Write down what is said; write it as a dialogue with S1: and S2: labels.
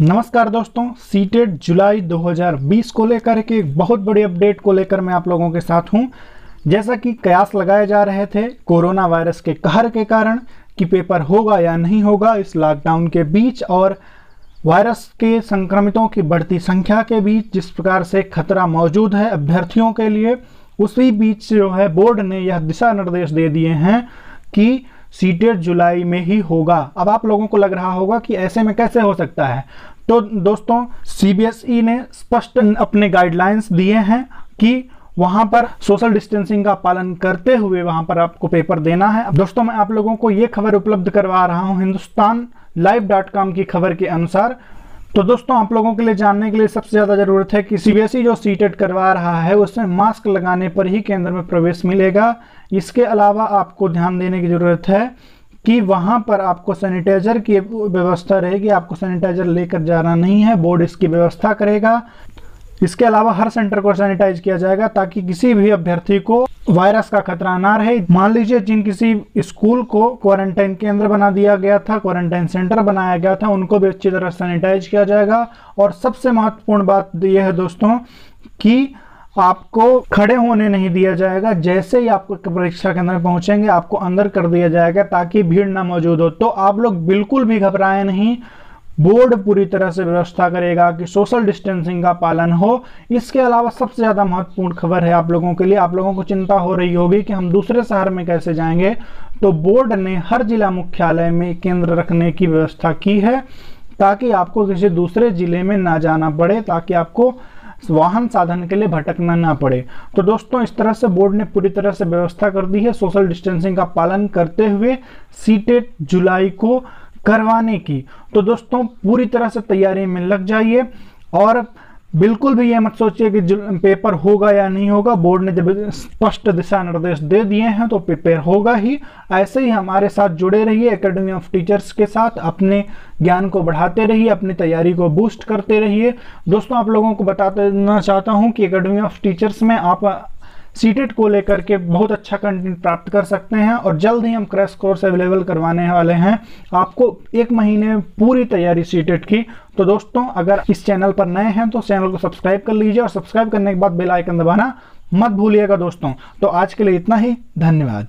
S1: नमस्कार दोस्तों सीटेड जुलाई 2020 को लेकर के एक बहुत बड़ी अपडेट को लेकर मैं आप लोगों के साथ हूँ। जैसा कि कयास लगाए जा रहे थे कोरोना वायरस के कहर के कारण कि पेपर होगा या नहीं होगा इस लॉकडाउन के बीच और वायरस के संक्रमितों की बढ़ती संख्या के बीच जिस प्रकार से खतरा मौजूद है अभ्यर्थियों के लिए, उसी बीच जो है बोर्ड ने यह दिशा निर्देश दे दिए हैं कि सीटेड जुलाई में ही होगा। अब आप लोगों को लग रहा होगा कि ऐसे में कैसे हो सकता है? तो दोस्तों सीबीएसई ने स्पष्ट अपने गाइडलाइंस दिए हैं कि वहाँ पर सोशल डिस्टेंसिंग का पालन करते हुए वहाँ पर आपको पेपर देना है। दोस्तों, मैं आप लोगों को ये खबर उपलब्ध करवा रहा हूँ हिंदुस्तान लाइव डॉट कॉम की खबर के अनुसार। तो दोस्तों, आप लोगों के लिए जानने के लिए सबसे ज़्यादा ज़रूरत है कि सीबीएसई जो सीटेड करवा रहा है उसमें मास्क लगाने पर ही केंद्र में प्रवेश मिलेगा। इसके अलावा आपको ध्यान देने की ज़रूरत है कि वहाँ पर आपको सैनिटाइजर की व्यवस्था रहेगी, आपको सैनिटाइजर लेकर जाना नहीं है बोर्ड इसकी व्यवस्था करेगा। इसके अलावा हर सेंटर को सैनिटाइज किया जाएगा ताकि किसी भी अभ्यर्थी को वायरस का खतरा ना रहे। मान लीजिए जिन किसी स्कूल को क्वारंटाइन केंद्र बना दिया गया था क्वारंटाइन सेंटर बनाया गया था, उनको भी अच्छी तरह सैनिटाइज किया जाएगा। और सबसे महत्वपूर्ण बात यह है दोस्तों कि आपको खड़े होने नहीं दिया जाएगा, जैसे ही आपको परीक्षा केंद्र में पहुँचेंगे, आपको अंदर कर दिया जाएगा ताकि भीड़ ना मौजूद हो। तो आप लोग बिल्कुल भी घबराए नहीं। बोर्ड पूरी तरह से व्यवस्था करेगा कि सोशल डिस्टेंसिंग का पालन हो। इसके अलावा सबसे ज़्यादा महत्वपूर्ण खबर है आप लोगों के लिए, आप लोगों को चिंता हो रही होगी कि हम दूसरे शहर में कैसे जाएँगे। तो बोर्ड ने हर जिला मुख्यालय में केंद्र रखने की व्यवस्था की है ताकि आपको किसी दूसरे ज़िले में ना जाना पड़े, ताकि आपको वाहन साधन के लिए भटकना ना पड़े। तो दोस्तों, इस तरह से बोर्ड ने पूरी तरह से व्यवस्था कर दी है सोशल डिस्टेंसिंग का पालन करते हुए सीटेट जुलाई को करवाने की। तो दोस्तों, पूरी तरह से तैयारी में लग जाइए और बिल्कुल भी ये मत सोचिए कि पेपर होगा या नहीं होगा, बोर्ड ने जब स्पष्ट दिशा निर्देश दे दिए हैं तो पेपर होगा ही। ऐसे ही हमारे साथ जुड़े रहिए एकेडमी ऑफ़ टीचर्स के साथ, अपने ज्ञान को बढ़ाते रहिए, अपनी तैयारी को बूस्ट करते रहिए। दोस्तों, आप लोगों को बताते चाहता हूँ कि एकेडमी ऑफ़ टीचर्स में आप सीटेट को लेकर के बहुत अच्छा कंटेंट प्राप्त कर सकते हैं और जल्द ही हम क्रैश कोर्स अवेलेबल करवाने वाले हैं। आपको एक महीने पूरी तैयारी सीटेट की। तो दोस्तों, अगर इस चैनल पर नए हैं तो चैनल को सब्सक्राइब कर लीजिए और सब्सक्राइब करने के बाद बेल आइकन दबाना मत भूलिएगा दोस्तों। तो आज के लिए इतना ही। धन्यवाद।